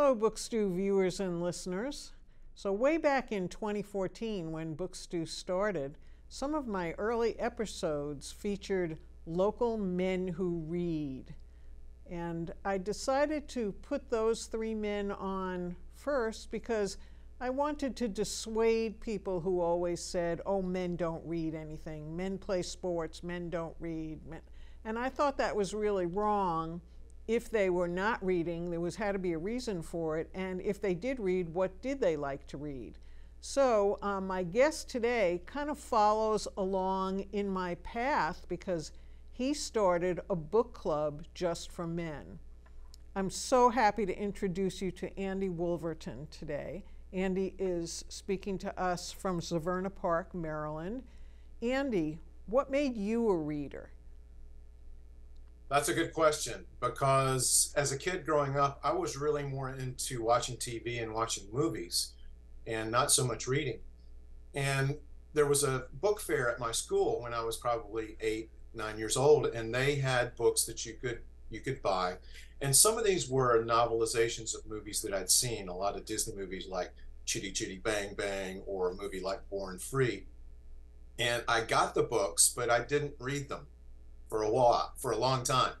Hello, Book Stew viewers and listeners. So, way back in 2014, when Book Stew started, some of my early episodes featured local men who read. And I decided to put those three men on first because I wanted to dissuade people who always said, oh, men don't read anything. Men play sports, men don't read. And I thought that was really wrong if they were not reading, there was had to be a reason for it, and if they did read, what did they like to read? So um, my guest today kind of follows along in my path because he started a book club just for men. I'm so happy to introduce you to Andy Wolverton today. Andy is speaking to us from Severna Park, Maryland. Andy, what made you a reader? That's a good question because as a kid growing up, I was really more into watching TV and watching movies and not so much reading. And there was a book fair at my school when I was probably eight, nine years old, and they had books that you could you could buy. And some of these were novelizations of movies that I'd seen, a lot of Disney movies like Chitty Chitty Bang Bang or a movie like Born Free. And I got the books, but I didn't read them for a while, for a long time.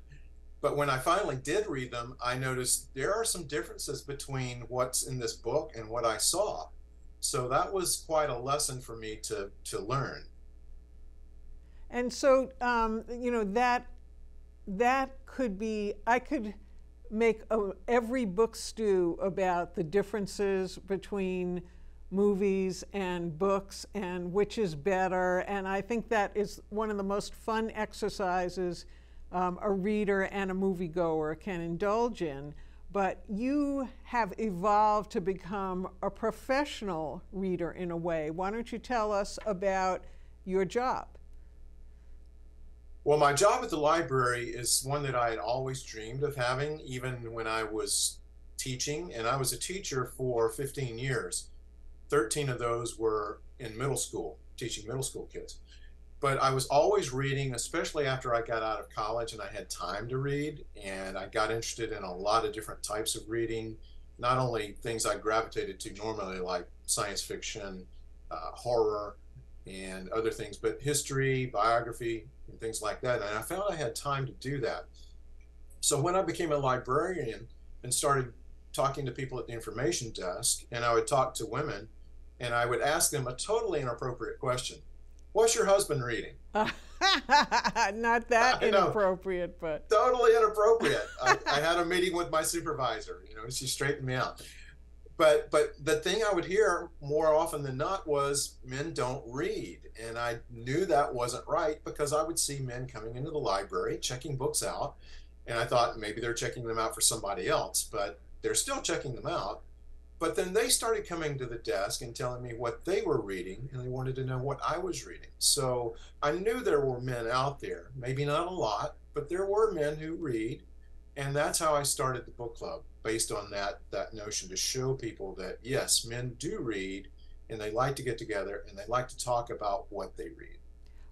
But when I finally did read them, I noticed there are some differences between what's in this book and what I saw. So that was quite a lesson for me to to learn. And so, um, you know that that could be I could make a, every book stew about the differences between movies and books and which is better. And I think that is one of the most fun exercises um, a reader and a moviegoer can indulge in. But you have evolved to become a professional reader in a way. Why don't you tell us about your job? Well, my job at the library is one that I had always dreamed of having, even when I was teaching. And I was a teacher for 15 years. 13 of those were in middle school, teaching middle school kids. But I was always reading, especially after I got out of college and I had time to read. And I got interested in a lot of different types of reading, not only things I gravitated to normally, like science fiction, uh, horror, and other things, but history, biography, and things like that. And I found I had time to do that. So when I became a librarian and started talking to people at the information desk, and I would talk to women and I would ask them a totally inappropriate question. What's your husband reading? Not that inappropriate, but totally inappropriate. I, I, had a meeting with my supervisor. You know, she straightened me out. But but the thing I would hear more often than not was men don't read, and I knew that wasn't right because I would see men coming into the library checking books out, and I thought maybe they're checking them out for somebody else, but they're still checking them out but then they started coming to the desk and telling me what they were reading, and they wanted to know what I was reading. So I knew there were men out there, maybe not a lot, but there were men who read. And that's how I started the book club, based on that, that notion to show people that, yes, men do read, and they like to get together, and they like to talk about what they read.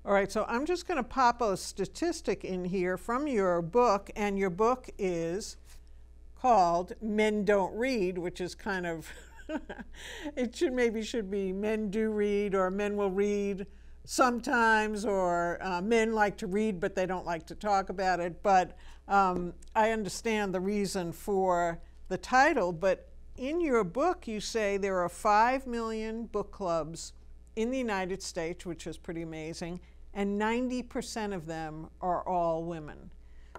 All right, so I'm just going to pop a statistic in here from your book, and your book is called Men Don't Read, which is kind of, it should maybe should be Men Do Read or Men Will Read sometimes, or uh, men like to read but they don't like to talk about it. But um, I understand the reason for the title. But in your book, you say there are 5 million book clubs in the United States, which is pretty amazing, and 90% of them are all women.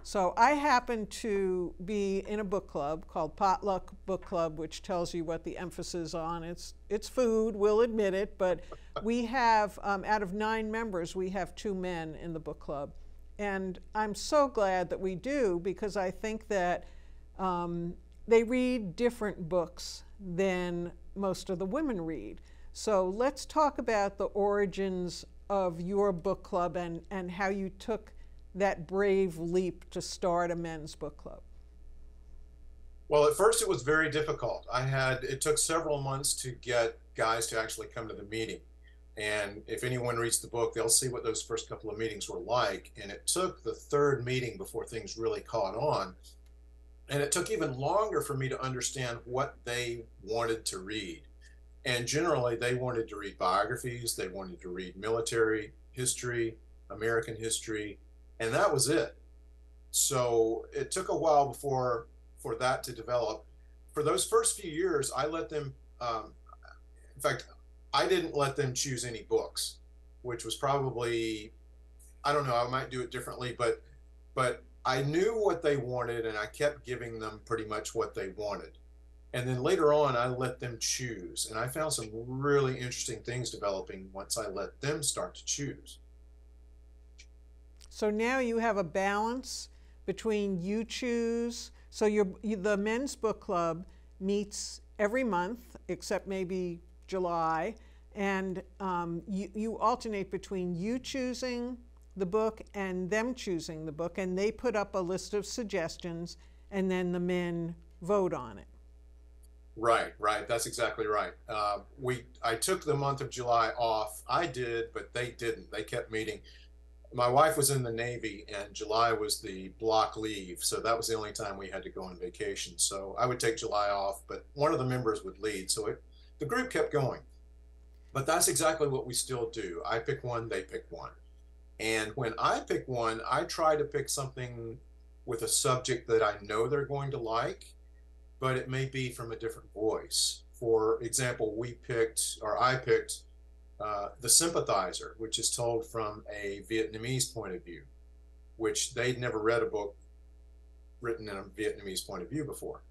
So I happen to be in a book club called Potluck Book Club, which tells you what the emphasis is on. It's it's food, we'll admit it, but we have um, out of nine members, we have two men in the book club, and I'm so glad that we do because I think that um, they read different books than most of the women read. So let's talk about the origins of your book club and, and how you took that brave leap to start a men's book club? Well, at first it was very difficult. I had it took several months to get guys to actually come to the meeting. And if anyone reads the book, they'll see what those first couple of meetings were like. And it took the third meeting before things really caught on. And it took even longer for me to understand what they wanted to read. And generally, they wanted to read biographies, they wanted to read military history, American history, and that was it. So it took a while before for that to develop. For those first few years, I let them. Um, in fact, I didn't let them choose any books, which was probably, I don't know, I might do it differently, but but I knew what they wanted, and I kept giving them pretty much what they wanted. And then later on, I let them choose. And I found some really interesting things developing once I let them start to choose. So now you have a balance between you choose. So you the men's book club meets every month, except maybe July, and um, you, you alternate between you choosing the book and them choosing the book, and they put up a list of suggestions, and then the men vote on it. Right, right. That's exactly right. Uh, we I took the month of July off. I did, but they didn't. They kept meeting. My wife was in the Navy, and July was the block leave, so that was the only time we had to go on vacation. So I would take July off, but one of the members would lead, so it, the group kept going. But that's exactly what we still do. I pick one, they pick one, and when I pick one, I try to pick something with a subject that I know they're going to like but it may be from a different voice. For example, we picked, or I picked, uh, The Sympathizer, which is told from a Vietnamese point of view, which they'd never read a book written in a Vietnamese point of view before.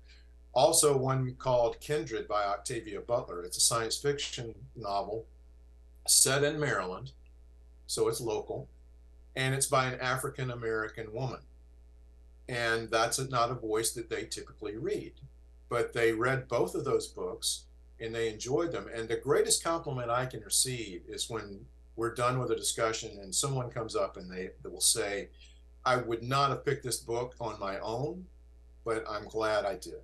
Also, one called Kindred by Octavia Butler. It's a science fiction novel set in Maryland, so it's local, and it's by an African American woman. And that's not a voice that they typically read but they read both of those books and they enjoyed them. And the greatest compliment I can receive is when we're done with a discussion and someone comes up and they, they will say, I would not have picked this book on my own, but I'm glad I did.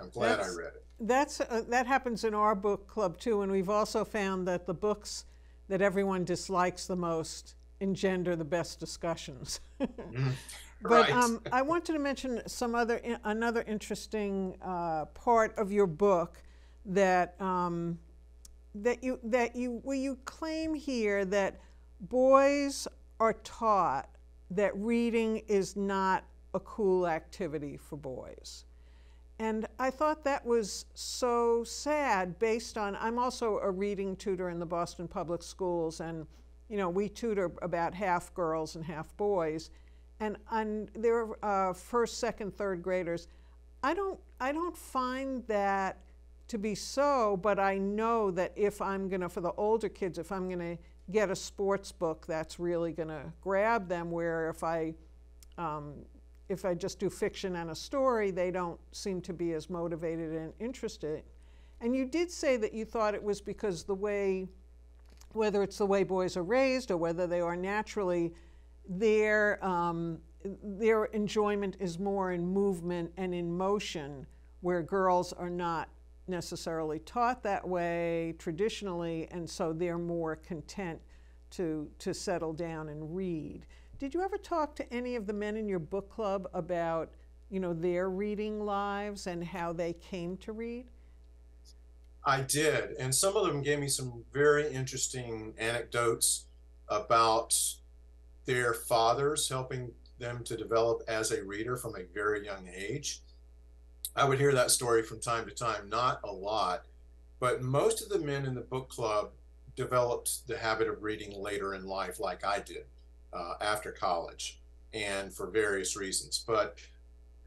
I'm glad that's, I read it. That's uh, that happens in our book club too, and we've also found that the books that everyone dislikes the most engender the best discussions. mm-hmm. But um, I wanted to mention some other another interesting uh, part of your book that um, that you that you where you claim here that boys are taught that reading is not a cool activity for boys. And I thought that was so sad based on I'm also a reading tutor in the Boston Public Schools and you know we tutor about half girls and half boys and on their uh, first, second, third graders. I don't, I don't find that to be so, but I know that if I'm going to, for the older kids, if I'm going to get a sports book, that's really going to grab them. Where if I, um, if I just do fiction and a story, they don't seem to be as motivated and interested. And you did say that you thought it was because the way, whether it's the way boys are raised or whether they are naturally their, um, their enjoyment is more in movement and in motion, where girls are not necessarily taught that way traditionally, and so they're more content to, to settle down and read. Did you ever talk to any of the men in your book club about you know, their reading lives and how they came to read? I did, and some of them gave me some very interesting anecdotes about their fathers helping them to develop as a reader from a very young age. I would hear that story from time to time, not a lot, but most of the men in the book club developed the habit of reading later in life, like I did uh, after college, and for various reasons. But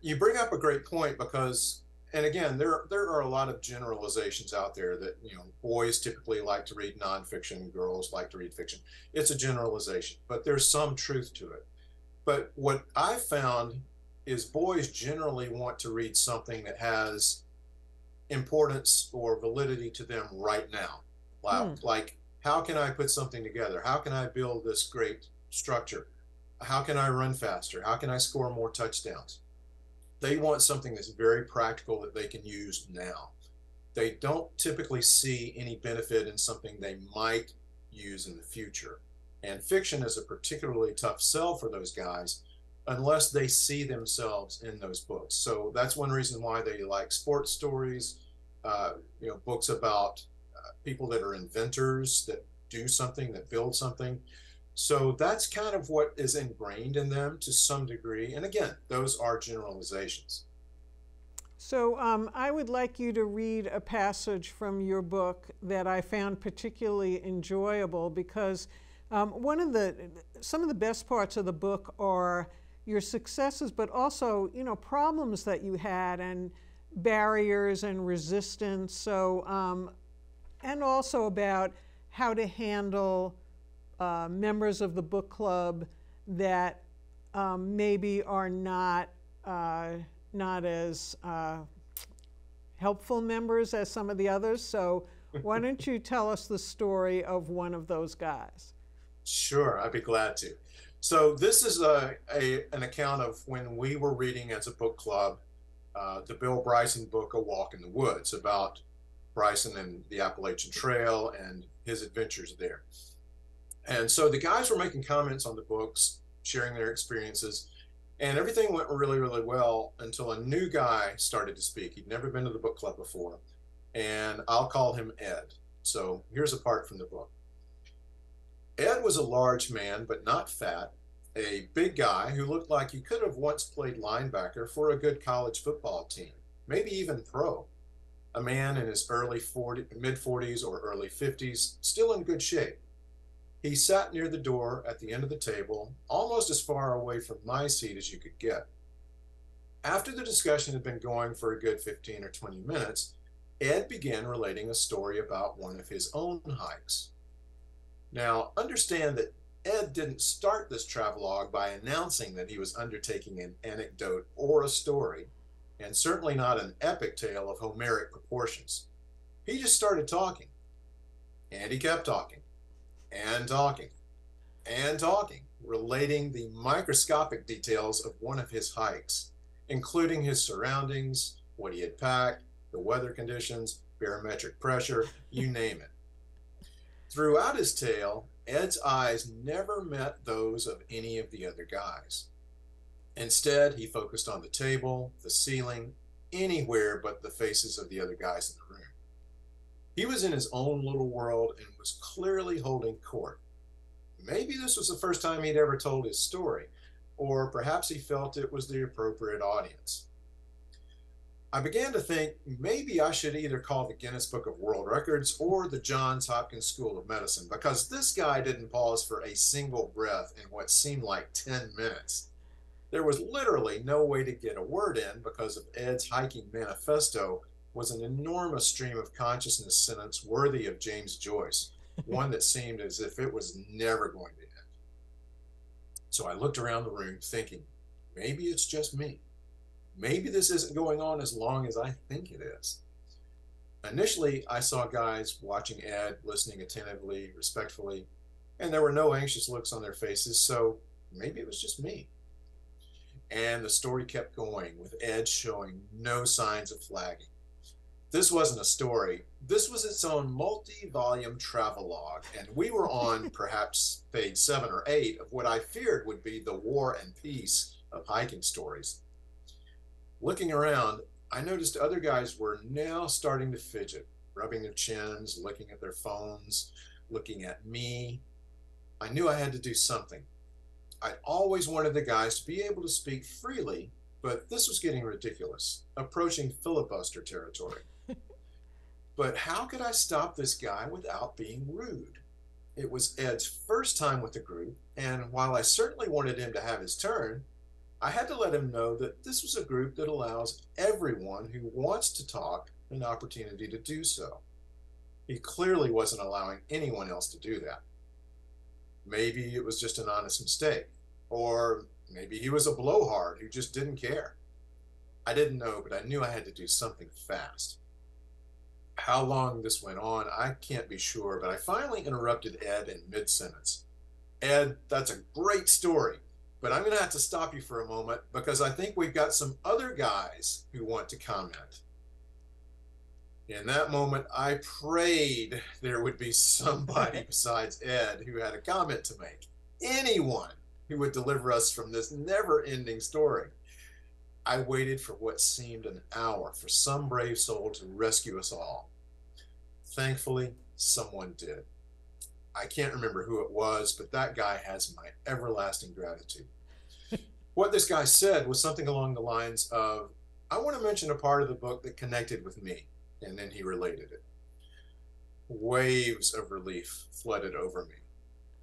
you bring up a great point because and again, there there are a lot of generalizations out there that you know boys typically like to read nonfiction, girls like to read fiction. It's a generalization, but there's some truth to it. But what I found is boys generally want to read something that has importance or validity to them right now. Wow, hmm. like how can I put something together? How can I build this great structure? How can I run faster? How can I score more touchdowns? They want something that's very practical that they can use now. They don't typically see any benefit in something they might use in the future. And fiction is a particularly tough sell for those guys unless they see themselves in those books. So that's one reason why they like sports stories, uh, you know, books about uh, people that are inventors that do something, that build something. So that's kind of what is ingrained in them to some degree. And again, those are generalizations. So um, I would like you to read a passage from your book that I found particularly enjoyable because um, one of the some of the best parts of the book are your successes, but also you know problems that you had and barriers and resistance. So um, and also about how to handle uh, members of the book club that um, maybe are not uh, not as uh, helpful members as some of the others. So why don't you tell us the story of one of those guys? Sure, I'd be glad to. So this is a, a an account of when we were reading as a book club uh, the Bill Bryson book, A Walk in the Woods, about Bryson and the Appalachian Trail and his adventures there. And so the guys were making comments on the books, sharing their experiences, and everything went really, really well until a new guy started to speak. He'd never been to the book club before, and I'll call him Ed. So here's a part from the book. Ed was a large man, but not fat, a big guy who looked like he could have once played linebacker for a good college football team, maybe even pro. A man in his early 40, mid 40s or early 50s, still in good shape. He sat near the door at the end of the table, almost as far away from my seat as you could get. After the discussion had been going for a good 15 or 20 minutes, Ed began relating a story about one of his own hikes. Now, understand that Ed didn't start this travelogue by announcing that he was undertaking an anecdote or a story, and certainly not an epic tale of Homeric proportions. He just started talking. And he kept talking, and talking, and talking, relating the microscopic details of one of his hikes, including his surroundings, what he had packed, the weather conditions, barometric pressure, you name it. Throughout his tale, Ed's eyes never met those of any of the other guys. Instead, he focused on the table, the ceiling, anywhere but the faces of the other guys in the room. He was in his own little world and was clearly holding court. Maybe this was the first time he'd ever told his story, or perhaps he felt it was the appropriate audience. I began to think maybe I should either call the Guinness Book of World Records or the Johns Hopkins School of Medicine because this guy didn't pause for a single breath in what seemed like 10 minutes. There was literally no way to get a word in because of Ed's hiking manifesto was an enormous stream of consciousness sentence worthy of James Joyce, one that seemed as if it was never going to end. So I looked around the room thinking, maybe it's just me maybe this isn't going on as long as I think it is. Initially, I saw guys watching Ed, listening attentively, respectfully, and there were no anxious looks on their faces, so maybe it was just me. And the story kept going, with Ed showing no signs of flagging. This wasn't a story, this was its own multi volume travelogue, and we were on perhaps page seven or eight of what I feared would be the war and peace of hiking stories. Looking around, I noticed other guys were now starting to fidget, rubbing their chins, looking at their phones, looking at me. I knew I had to do something. I'd always wanted the guys to be able to speak freely, but this was getting ridiculous, approaching filibuster territory. but how could I stop this guy without being rude? It was Ed's first time with the group, and while I certainly wanted him to have his turn, I had to let him know that this was a group that allows everyone who wants to talk an opportunity to do so. He clearly wasn't allowing anyone else to do that. Maybe it was just an honest mistake, or maybe he was a blowhard who just didn't care. I didn't know, but I knew I had to do something fast. How long this went on, I can't be sure, but I finally interrupted Ed in mid sentence. Ed, that's a great story. But I'm going to have to stop you for a moment because I think we've got some other guys who want to comment. In that moment, I prayed there would be somebody besides Ed who had a comment to make. Anyone. who would deliver us from this never ending story. I waited for what seemed an hour for some brave soul to rescue us all. Thankfully, someone did. I can't remember who it was, but that guy has my everlasting gratitude. What this guy said was something along the lines of I want to mention a part of the book that connected with me, and then he related it. Waves of relief flooded over me.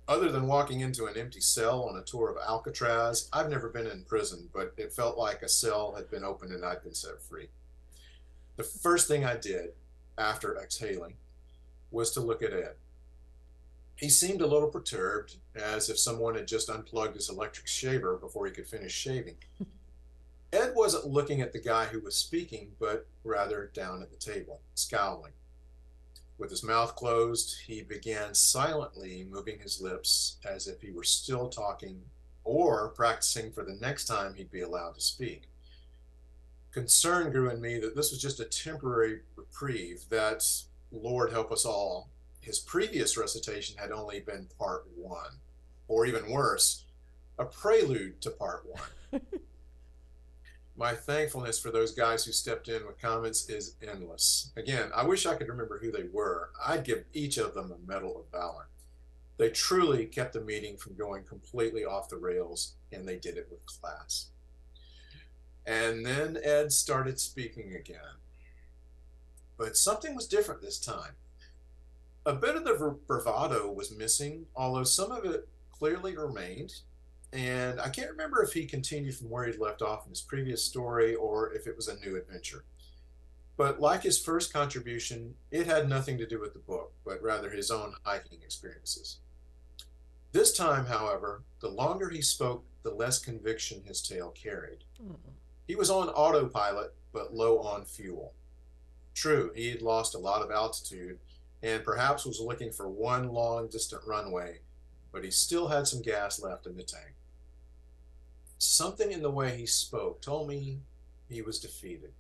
Other than walking into an empty cell on a tour of Alcatraz, I've never been in prison, but it felt like a cell had been opened and I'd been set free. The first thing I did after exhaling was to look at Ed. He seemed a little perturbed, as if someone had just unplugged his electric shaver before he could finish shaving. Ed wasn't looking at the guy who was speaking, but rather down at the table, scowling. With his mouth closed, he began silently moving his lips as if he were still talking or practicing for the next time he'd be allowed to speak. Concern grew in me that this was just a temporary reprieve, that, Lord help us all, his previous recitation had only been part one, or even worse, a prelude to part one. My thankfulness for those guys who stepped in with comments is endless. Again, I wish I could remember who they were. I'd give each of them a Medal of Valor. They truly kept the meeting from going completely off the rails, and they did it with class. And then Ed started speaking again. But something was different this time a bit of the bravado was missing, although some of it clearly remained. And I can't remember if he continued from where he'd left off in his previous story or if it was a new adventure. But like his first contribution, it had nothing to do with the book, but rather his own hiking experiences. This time, however, the longer he spoke, the less conviction his tale carried. Mm. He was on autopilot, but low on fuel. True, he had lost a lot of altitude and perhaps was looking for one long distant runway, but he still had some gas left in the tank. Something in the way he spoke told me he was defeated.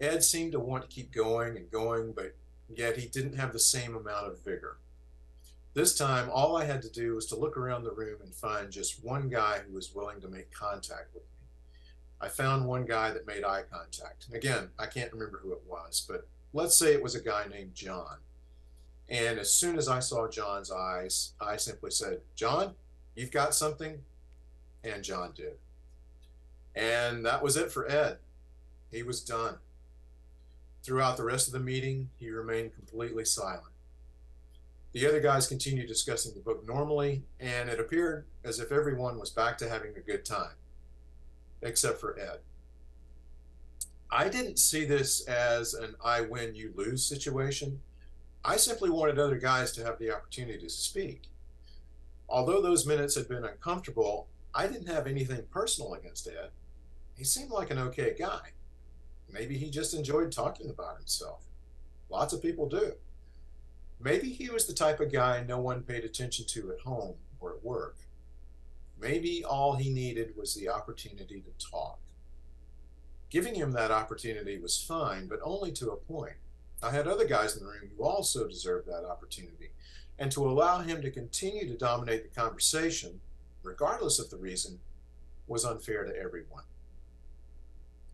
Ed seemed to want to keep going and going, but yet he didn't have the same amount of vigor. This time, all I had to do was to look around the room and find just one guy who was willing to make contact with me. I found one guy that made eye contact. Again, I can't remember who it was, but let's say it was a guy named John. And as soon as I saw John's eyes, I simply said, John, you've got something? And John did. And that was it for Ed. He was done. Throughout the rest of the meeting, he remained completely silent. The other guys continued discussing the book normally, and it appeared as if everyone was back to having a good time, except for Ed. I didn't see this as an I win, you lose situation. I simply wanted other guys to have the opportunity to speak. Although those minutes had been uncomfortable, I didn't have anything personal against Ed. He seemed like an okay guy. Maybe he just enjoyed talking about himself. Lots of people do. Maybe he was the type of guy no one paid attention to at home or at work. Maybe all he needed was the opportunity to talk. Giving him that opportunity was fine, but only to a point. I had other guys in the room who also deserved that opportunity. And to allow him to continue to dominate the conversation, regardless of the reason, was unfair to everyone.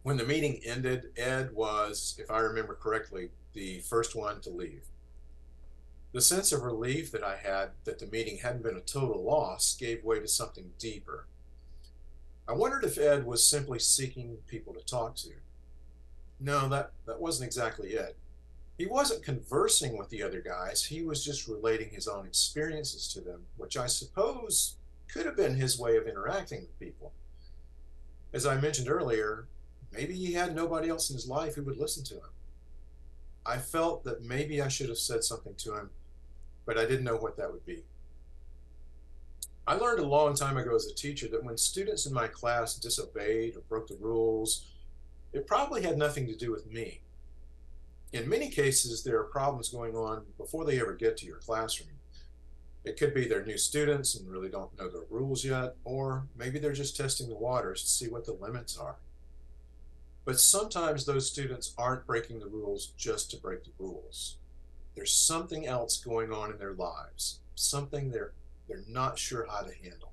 When the meeting ended, Ed was, if I remember correctly, the first one to leave. The sense of relief that I had that the meeting hadn't been a total loss gave way to something deeper. I wondered if Ed was simply seeking people to talk to. No, that, that wasn't exactly it. He wasn't conversing with the other guys, he was just relating his own experiences to them, which I suppose could have been his way of interacting with people. As I mentioned earlier, maybe he had nobody else in his life who would listen to him. I felt that maybe I should have said something to him, but I didn't know what that would be. I learned a long time ago as a teacher that when students in my class disobeyed or broke the rules, it probably had nothing to do with me. In many cases, there are problems going on before they ever get to your classroom. It could be they're new students and really don't know the rules yet, or maybe they're just testing the waters to see what the limits are. But sometimes those students aren't breaking the rules just to break the rules. There's something else going on in their lives, something they're they're not sure how to handle.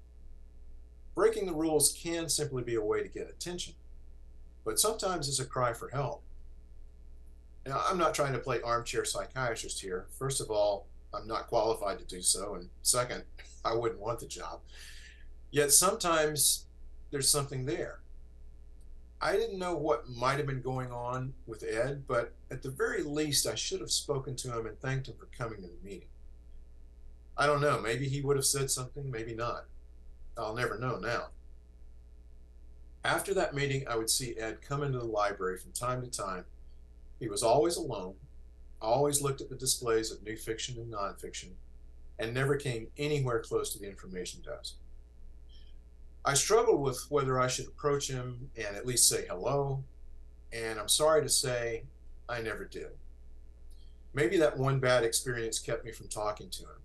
breaking the rules can simply be a way to get attention, but sometimes it's a cry for help. Now, I'm not trying to play armchair psychiatrist here. First of all, I'm not qualified to do so. And second, I wouldn't want the job. Yet sometimes there's something there. I didn't know what might have been going on with Ed, but at the very least, I should have spoken to him and thanked him for coming to the meeting. I don't know. Maybe he would have said something, maybe not. I'll never know now. After that meeting, I would see Ed come into the library from time to time. He was always alone, always looked at the displays of new fiction and nonfiction, and never came anywhere close to the information desk. I struggled with whether I should approach him and at least say hello, and I'm sorry to say I never did. Maybe that one bad experience kept me from talking to him,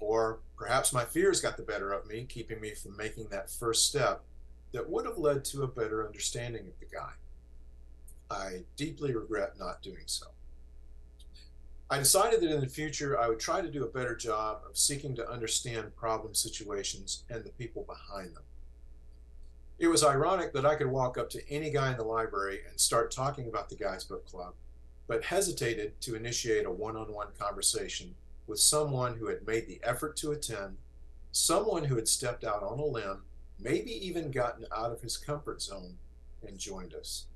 or perhaps my fears got the better of me, keeping me from making that first step that would have led to a better understanding of the guy. I deeply regret not doing so. I decided that in the future I would try to do a better job of seeking to understand problem situations and the people behind them. It was ironic that I could walk up to any guy in the library and start talking about the Guys Book Club, but hesitated to initiate a one on one conversation with someone who had made the effort to attend, someone who had stepped out on a limb, maybe even gotten out of his comfort zone and joined us.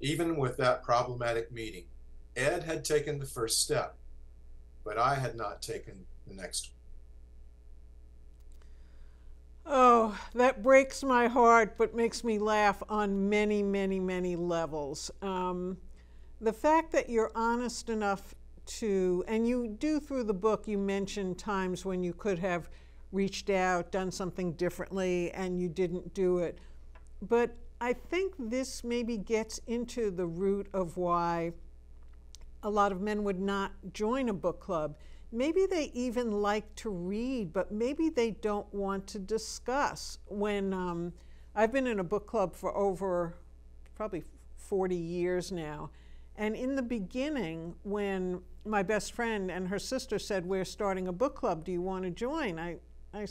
Even with that problematic meeting, Ed had taken the first step, but I had not taken the next one. Oh, that breaks my heart, but makes me laugh on many, many, many levels. Um, the fact that you're honest enough to, and you do through the book, you mention times when you could have reached out, done something differently, and you didn't do it. But I think this maybe gets into the root of why a lot of men would not join a book club. Maybe they even like to read, but maybe they don't want to discuss. When um, I've been in a book club for over probably 40 years now, and in the beginning, when my best friend and her sister said, We're starting a book club, do you want to join? I, I,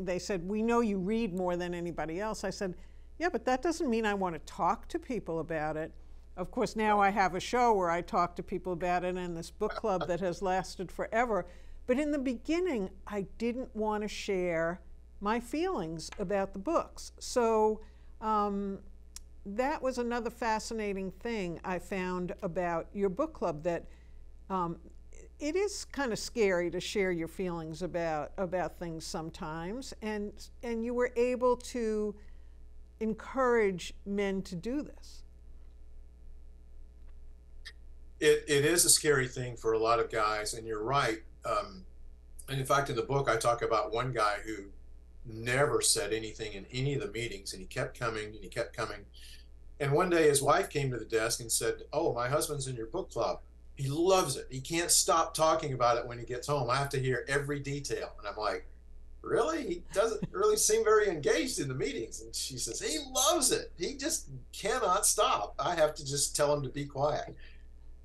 they said, We know you read more than anybody else. I said, Yeah, but that doesn't mean I want to talk to people about it. Of course, now I have a show where I talk to people about it and this book club that has lasted forever. But in the beginning, I didn't want to share my feelings about the books. So um, that was another fascinating thing I found about your book club that um, it is kind of scary to share your feelings about about things sometimes and and you were able to encourage men to do this it, it is a scary thing for a lot of guys, and you're right. Um, and in fact, in the book, I talk about one guy who never said anything in any of the meetings, and he kept coming and he kept coming. And one day, his wife came to the desk and said, "Oh, my husband's in your book club. He loves it. He can't stop talking about it when he gets home. I have to hear every detail." And I'm like, "Really? He doesn't really seem very engaged in the meetings." And she says, "He loves it. He just cannot stop. I have to just tell him to be quiet."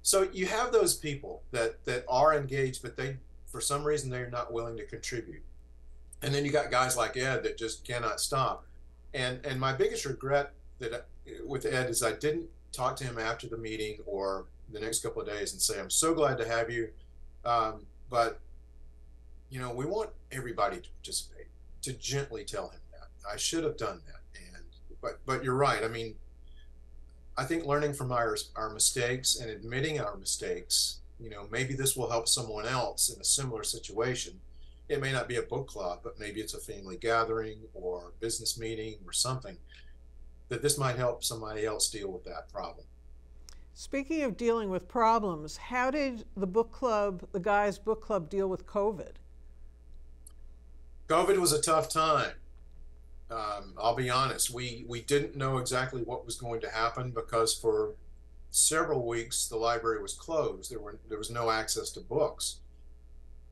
So you have those people that that are engaged, but they for some reason they're not willing to contribute. And then you got guys like Ed that just cannot stop. And and my biggest regret that with Ed is I didn't talk to him after the meeting or the next couple of days and say I'm so glad to have you, um, but you know we want everybody to participate. To gently tell him that I should have done that. And but but you're right. I mean I think learning from our, our mistakes and admitting our mistakes, you know, maybe this will help someone else in a similar situation. It may not be a book club, but maybe it's a family gathering or business meeting or something that this might help somebody else deal with that problem. Speaking of dealing with problems, how did the book club, the guys' book club, deal with COVID? COVID was a tough time um, I'll be honest, we, we didn't know exactly what was going to happen because for several weeks the library was closed. There were there was no access to books.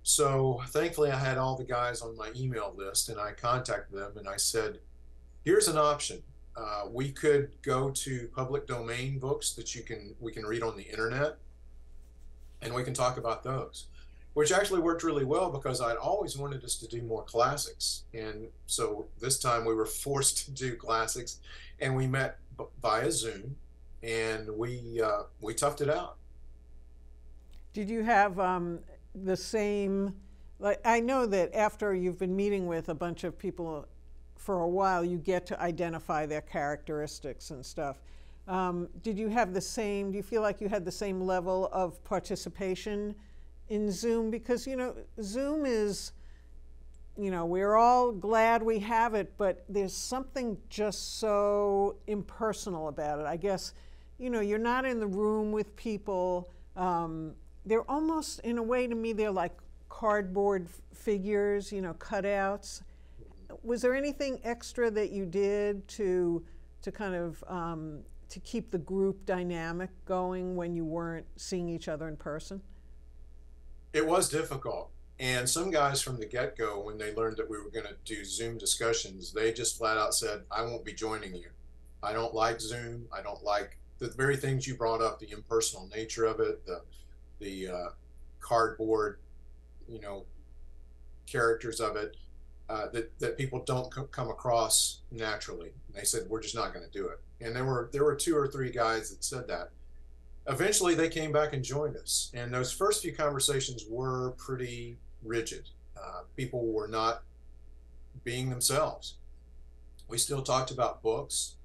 So thankfully I had all the guys on my email list and I contacted them and I said, here's an option. Uh, we could go to public domain books that you can we can read on the internet and we can talk about those. which actually worked really well because I'd always wanted us to do more classics. And so this time we were forced to do classics and we met via Zoom and we, uh, we toughed it out. Did you have um, the same, like, I know that after you've been meeting with a bunch of people for a while, you get to identify their characteristics and stuff. Um, did you have the same, do you feel like you had the same level of participation in Zoom because, you know, Zoom is, you know, we're all glad we have it, but there's something just so impersonal about it. I guess, you know, you're not in the room with people. Um, they're almost, in a way, to me, they're like cardboard figures, you know, cutouts. Was there anything extra that you did to, to kind of um, to keep the group dynamic going when you weren't seeing each other in person? It was difficult. And some guys from the get go, when they learned that we were going to do Zoom discussions, they just flat out said, I won't be joining you. I don't like Zoom. I don't like the very things you brought up, the impersonal nature of it, the, the uh, cardboard, you know, characters of it. Uh, that, that people don't co- come across naturally. And they said, we're just not going to do it. And there were, there were two or three guys that said that eventually they came back and joined us. And those first few conversations were pretty rigid. Uh, people were not being themselves. We still talked about books,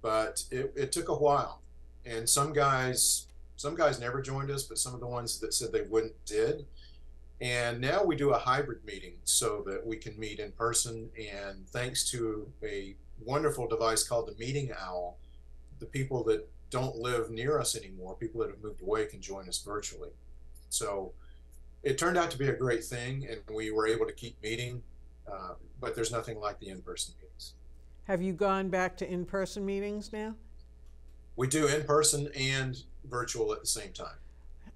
but it, it took a while. And some guys, some guys never joined us, but some of the ones that said they wouldn't did. And now we do a hybrid meeting so that we can meet in person. And thanks to a wonderful device called the Meeting Owl, the people that don't live near us anymore, people that have moved away can join us virtually. So it turned out to be a great thing, and we were able to keep meeting, uh, but there's nothing like the in person meetings. Have you gone back to in person meetings now? We do in person and virtual at the same time.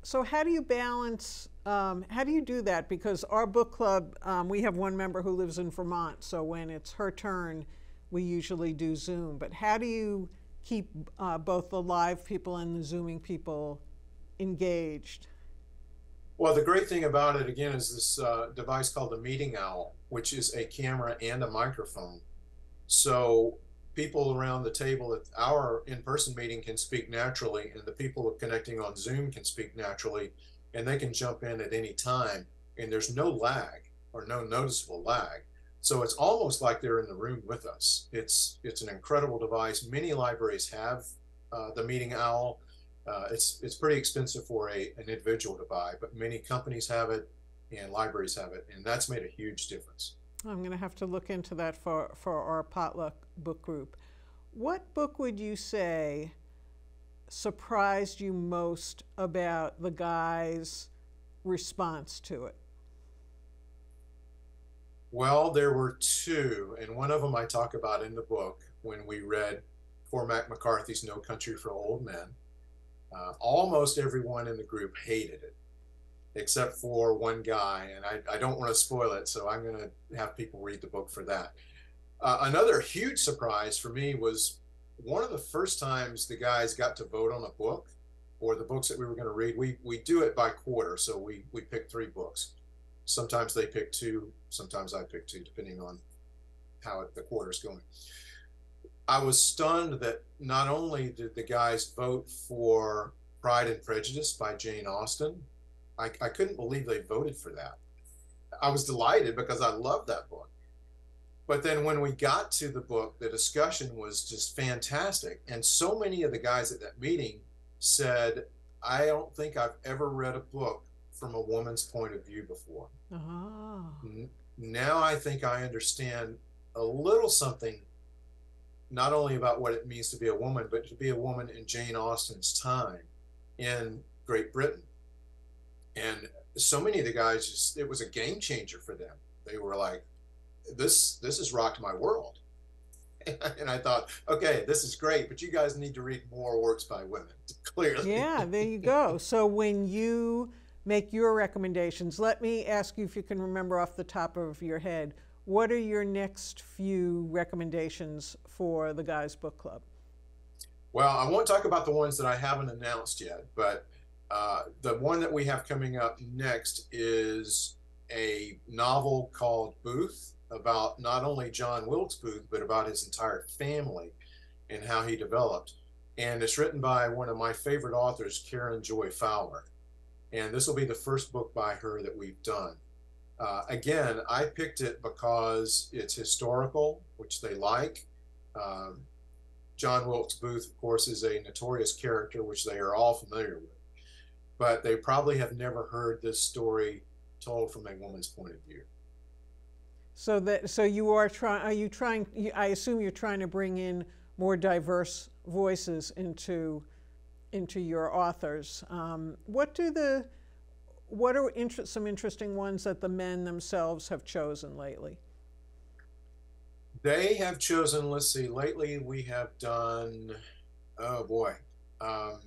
So, how do you balance? Um, how do you do that? Because our book club, um, we have one member who lives in Vermont, so when it's her turn, we usually do Zoom. But how do you keep uh, both the live people and the Zooming people engaged? Well, the great thing about it, again, is this uh, device called the Meeting Owl, which is a camera and a microphone. So people around the table at our in-person meeting can speak naturally, and the people connecting on Zoom can speak naturally, and they can jump in at any time, and there's no lag or no noticeable lag. So it's almost like they're in the room with us. It's it's an incredible device. Many libraries have uh, the Meeting Owl. Uh, it's it's pretty expensive for a an individual to buy, but many companies have it and libraries have it, and that's made a huge difference. I'm going to have to look into that for for our potluck book group. What book would you say surprised you most about the guy's response to it? Well, there were two, and one of them I talk about in the book when we read Cormac McCarthy's No Country for Old Men. Uh, almost everyone in the group hated it, except for one guy, and I, I don't want to spoil it, so I'm going to have people read the book for that. Uh, another huge surprise for me was one of the first times the guys got to vote on a book or the books that we were going to read. We, we do it by quarter, so we, we pick three books. Sometimes they pick two, sometimes I pick two, depending on how it, the quarter's going. I was stunned that not only did the guys vote for Pride and Prejudice by Jane Austen, I, I couldn't believe they voted for that. I was delighted because I love that book. But then when we got to the book, the discussion was just fantastic. And so many of the guys at that meeting said, I don't think I've ever read a book from a woman's point of view before. Oh. Now I think I understand a little something, not only about what it means to be a woman, but to be a woman in Jane Austen's time in Great Britain. And so many of the guys just, it was a game changer for them. They were like, this, this has rocked my world. and I thought, okay, this is great, but you guys need to read more works by women, clearly. Yeah, there you go. So when you make your recommendations. Let me ask you if you can remember off the top of your head what are your next few recommendations for the Guys Book Club? Well, I won't talk about the ones that I haven't announced yet, but Uh, the one that we have coming up next is a novel called Booth about not only John Wilkes Booth, but about his entire family and how he developed. And it's written by one of my favorite authors, Karen Joy Fowler. And this will be the first book by her that we've done. Uh, again, I picked it because it's historical, which they like. Um, John Wilkes Booth, of course, is a notorious character, which they are all familiar with. But they probably have never heard this story told from a woman's point of view. So that so you are trying. Are you trying? I assume you're trying to bring in more diverse voices into into your authors. Um, what do the what are inter- some interesting ones that the men themselves have chosen lately? They have chosen. Let's see. Lately, we have done. Oh boy, um,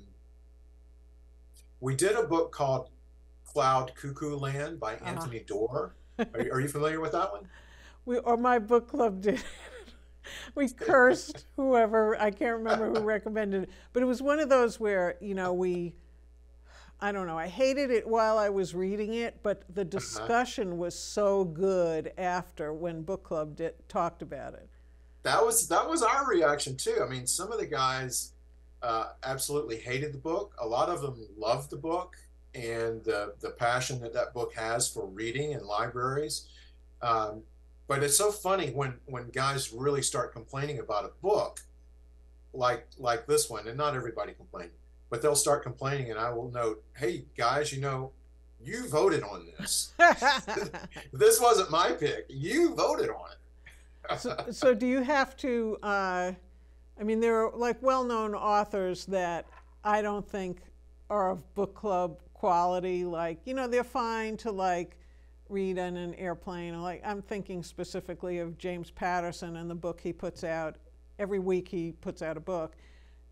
we did a book called Cloud Cuckoo Land by uh-huh. Anthony Doerr. Are you, are you, familiar with that one? We or my book club did. we cursed whoever I can't remember who recommended it, but it was one of those where you know we. I don't know. I hated it while I was reading it, but the uh-huh. discussion uh-huh. was so good after when book club did, talked about it. That was that was our reaction too. I mean, some of the guys uh, absolutely hated the book. A lot of them loved the book and the, the passion that that book has for reading and libraries. Um, but it's so funny when, when guys really start complaining about a book like like this one, and not everybody complains, but they'll start complaining, and I will note, hey guys, you know, you voted on this. this wasn't my pick. You voted on it. so, so do you have to? Uh, I mean, there are like well-known authors that I don't think are of book club quality. Like, you know, they're fine to like read on an airplane. Like, I'm thinking specifically of James Patterson and the book he puts out. Every week he puts out a book.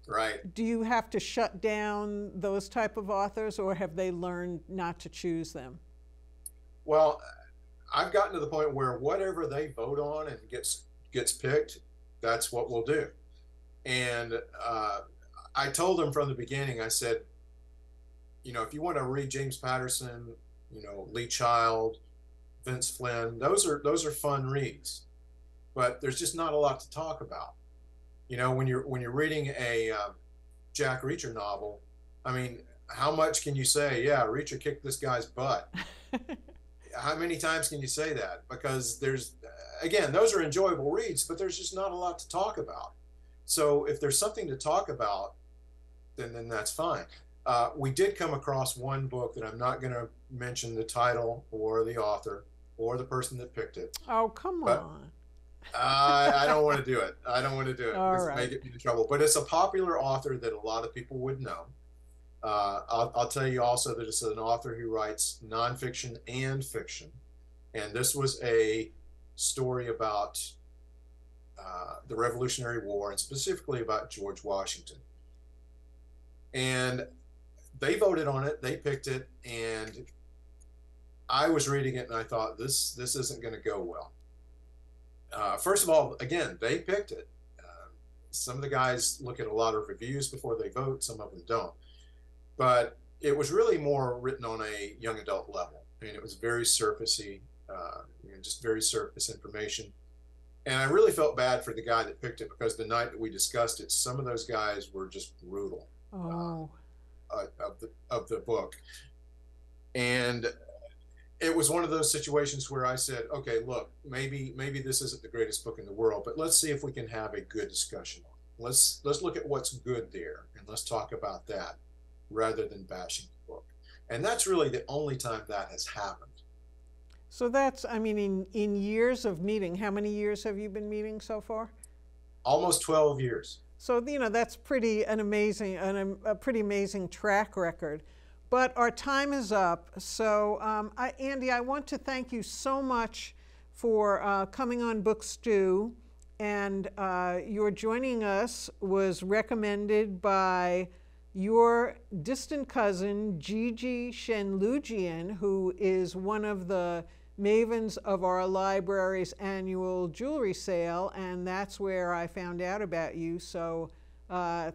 Right. Do you have to shut down those type of authors, or have they learned not to choose them? Well, I've gotten to the point where whatever they vote on and gets gets picked, that's what we'll do. And uh, I told them from the beginning. I said, you know, if you want to read James Patterson, you know, Lee Child, Vince Flynn, those are those are fun reads, but there's just not a lot to talk about. You know, when you're when you're reading a uh, Jack Reacher novel, I mean, how much can you say? Yeah, Reacher kicked this guy's butt. how many times can you say that? Because there's, again, those are enjoyable reads, but there's just not a lot to talk about. So if there's something to talk about, then then that's fine. Uh, we did come across one book that I'm not going to mention the title or the author or the person that picked it. Oh, come on. uh, I don't want to do it. I don't want to do it All because right. it may get me in trouble. But it's a popular author that a lot of people would know. Uh, I'll, I'll, tell you also that it's an author who writes nonfiction and fiction. And this was a story about uh, the Revolutionary War and specifically about George Washington. And they voted on it, they picked it, and I was reading it and I thought this this isn't going to go well. Uh, first of all, again, they picked it. Uh, some of the guys look at a lot of reviews before they vote, some of them don't. But it was really more written on a young adult level. I mean, it was very surfacey, uh, you know, just very surface information. And I really felt bad for the guy that picked it because the night that we discussed it, some of those guys were just brutal. Oh the book, and it was one of those situations where I said, okay, look, maybe maybe this isn't the greatest book in the world, but let's see if we can have a good discussion on it. Let's let's look at what's good there and let's talk about that rather than bashing the book. And that's really the only time that has happened. So that's I mean in in years of meeting, how many years have you been meeting so far? Almost 12 years. So you know that's pretty an amazing, an, a pretty amazing track record. But our time is up. So um, I, Andy, I want to thank you so much for uh, coming on Book Stew, and uh, your joining us was recommended by your distant cousin Gigi Shenlujian, who is one of the mavens of our library's annual jewelry sale, and that's where I found out about you. So uh,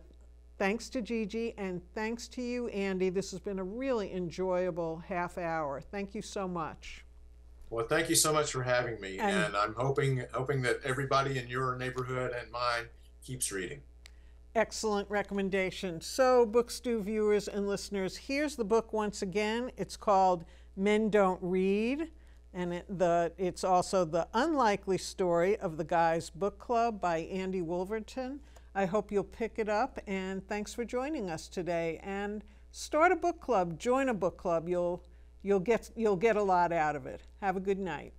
Thanks to Gigi and thanks to you, Andy. This has been a really enjoyable half hour. Thank you so much. Well, thank you so much for having me, And- and I'm hoping hoping that everybody in your neighborhood and mine keeps reading. Excellent recommendation. So, Books Stew viewers and listeners, here's the book once again. It's called Men Don't Read, and it, the, it's also the unlikely story of the Guys Book Club by Andy Wolverton. I hope you'll pick it up, and thanks for joining us today. And start a book club, join a book club. You'll you'll get you'll get a lot out of it. Have a good night.